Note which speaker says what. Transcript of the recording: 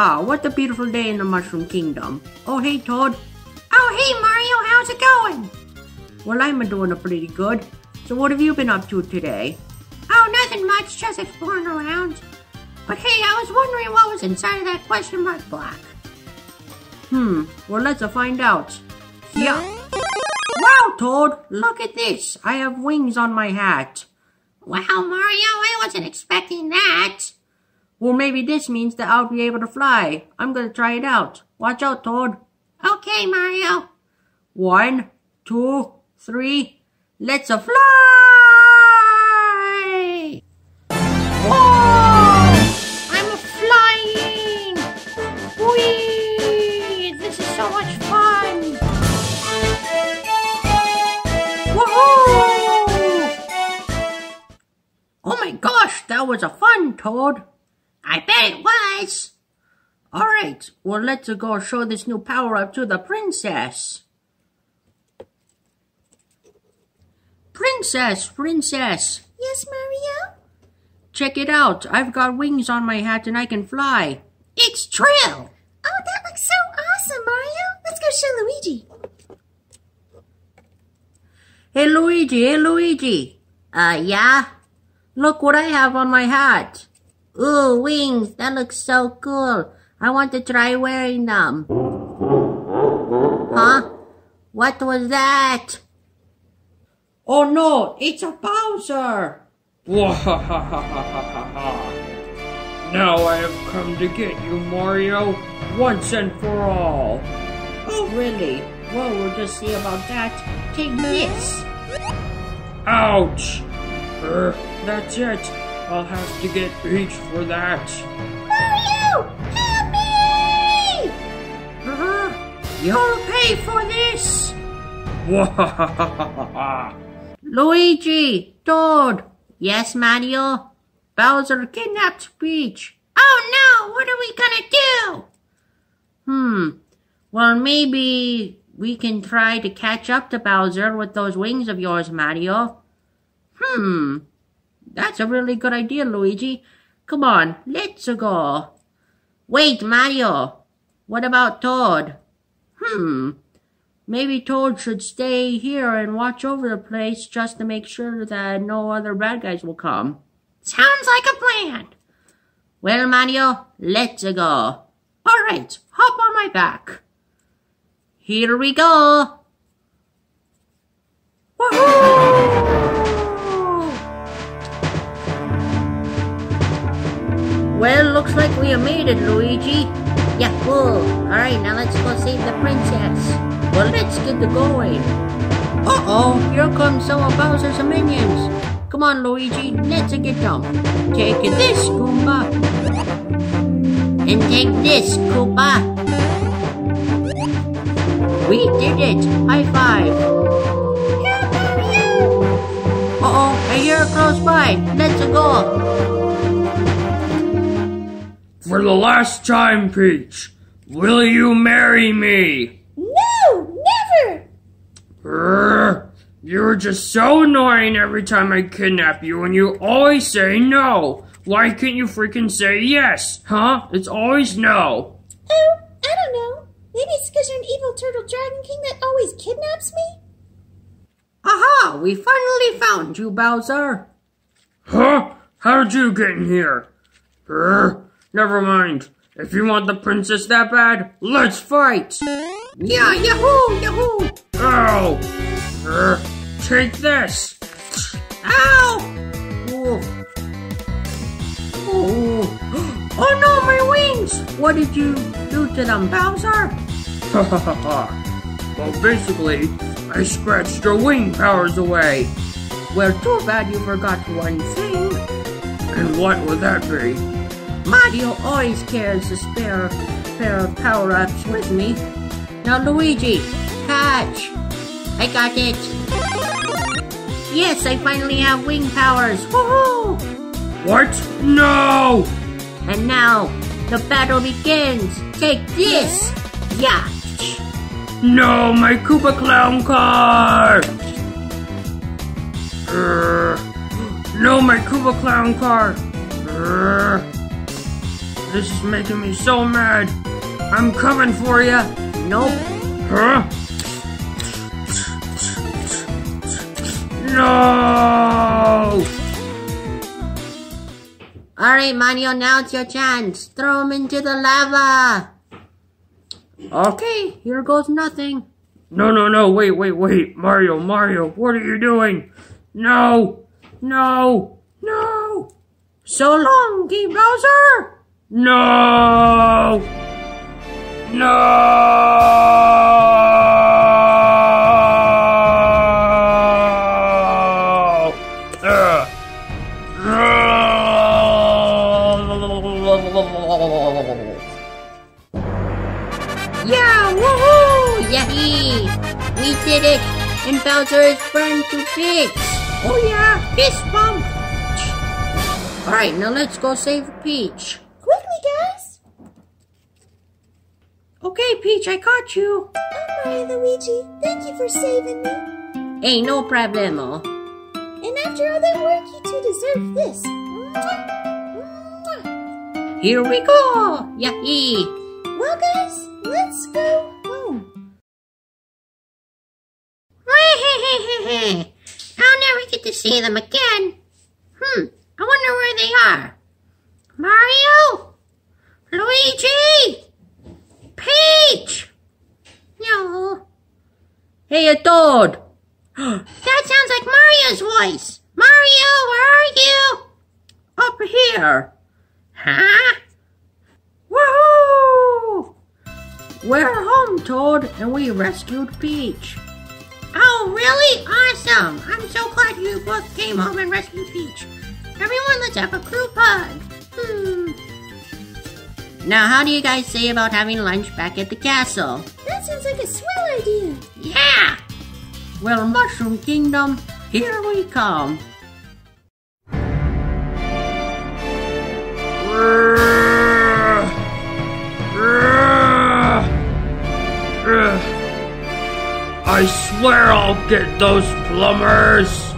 Speaker 1: Ah, what a beautiful day in the Mushroom Kingdom. Oh, hey, Toad. Oh, hey, Mario, how's it going? Well, I'm doing pretty good. So what have you been up to today? Oh, nothing much, just exploring around. But hey, I was wondering what was inside of that question mark block. Hmm, well, let's find out. Yeah. Wow, Toad, look at this. I have wings on my hat. Wow, Mario, I wasn't expecting that. Well, maybe this means that I'll be able to fly. I'm gonna try it out. Watch out, Toad. Okay, Mario. One, two, three. Let's a fly! Whoa! I'm flying! Whee! This is so much fun! Woohoo! Oh my gosh, that was a fun, Toad. I bet it was. All right, well, let's go show this new power up to the princess. Princess, princess.
Speaker 2: Yes, Mario?
Speaker 1: Check it out. I've got wings on my hat and I can fly. It's true.
Speaker 2: Oh, that looks so awesome, Mario. Let's go show Luigi.
Speaker 1: Hey, Luigi, hey, Luigi. Uh, yeah? Look what I have on my hat. Ooh, wings. That looks so cool. I want to try wearing them. Huh? What was that? Oh no, it's a Bowser!
Speaker 3: Now I have come to get you, Mario, once and for all.
Speaker 1: Oh really? Well, we'll just see about that. Take this.
Speaker 3: Ouch! Er, that's it. I'll have to get Peach for that.
Speaker 2: Mario! Help me!
Speaker 1: Uh-huh. You'll pay for this! Luigi! Toad! Yes, Mario? Bowser kidnapped Peach. Oh no! What are we gonna do? Hmm. Well, maybe we can try to catch up to Bowser with those wings of yours, Mario. Hmm. That's a really good idea, Luigi. Come on, let's go. Wait, Mario. What about Toad? Hmm. Maybe Toad should stay here and watch over the place just to make sure that no other bad guys will come. Sounds like a plan. Well, Mario, let's go. All right, hop on my back. Here we go. Looks like we have made it, Luigi. Yeah, cool. Alright, now let's go save the princess. Well, let's get going. Uh-oh, here comes some of Bowser's minions. Come on, Luigi, let's get them. Take this, Goomba. And take this, Koopa. We did it! High five! Uh-oh, hear it close by. Let's go.
Speaker 3: For the last time, Peach, will you marry me?
Speaker 2: No, never!
Speaker 3: Grr, you're just so annoying every time I kidnap you, and you always say no. Why can't you freaking say yes? Huh? It's always no.
Speaker 2: Oh, I don't know. Maybe it's because you're an evil turtle dragon king that always kidnaps me?
Speaker 1: Aha! We finally found you, Bowser.
Speaker 3: Huh? How'd you get in here? Grr, never mind. If you want the princess that bad, let's fight.
Speaker 1: Yeah, yahoo, yahoo!
Speaker 3: Ow! Grr, take this.
Speaker 1: Ow! Ooh. Ooh. Oh no, my wings! What did you do to them, Bowser?
Speaker 3: Ha ha ha ha. Well, basically, I scratched your wing powers away.
Speaker 1: Well, too bad you forgot one thing.
Speaker 3: And what would that be?
Speaker 1: Mario always carries a spare pair of power-ups with me. Now, Luigi, catch! I got it! Yes, I finally have wing powers! Woohoo!
Speaker 3: What? No!
Speaker 1: And now, the battle begins! Take this! Yeah!
Speaker 3: No, my Koopa Clown car! Grr. No, my Koopa Clown car! Grr. This is making me so mad. I'm coming for you.
Speaker 1: Nope.
Speaker 3: Huh? No!
Speaker 1: Alright, Mario, now it's your chance. Throw him into the lava. Okay, here goes nothing.
Speaker 3: No, no, no, wait, wait, wait. Mario, Mario, what are you doing? No! No! No!
Speaker 1: So long, King Bowser!
Speaker 3: No! No! Ugh.
Speaker 1: Yeah! We did it! And Bowser is burned to bits! Oh yeah, fist bump! Alright, now let's go save Peach.
Speaker 2: Quickly, guys!
Speaker 1: Okay, Peach, I caught you.
Speaker 2: Oh, Mario Luigi, thank you for saving me.
Speaker 1: Hey, no problemo.
Speaker 2: And after all that work, you two deserve this. Mwah! Mwah!
Speaker 1: Here we go! Yahee!
Speaker 2: Well, guys, let's go home.
Speaker 1: I'll never get to see them again. Hmm, I wonder where they are. Mario? Luigi? Peach? No. Hey, a Toad. that sounds like Mario's voice. Mario, where are you? Up here. Huh? Woohoo! We're home, Toad, and we rescued Peach. Oh, really? Awesome! I'm so glad you both came home and rescued Peach. Everyone, let's have a group hug. Hmm. Now, how do you guys say about having lunch back at the castle?
Speaker 2: That sounds like a swell idea.
Speaker 1: Yeah! Well, Mushroom Kingdom, here we come.
Speaker 3: I swear I'll get those plumbers!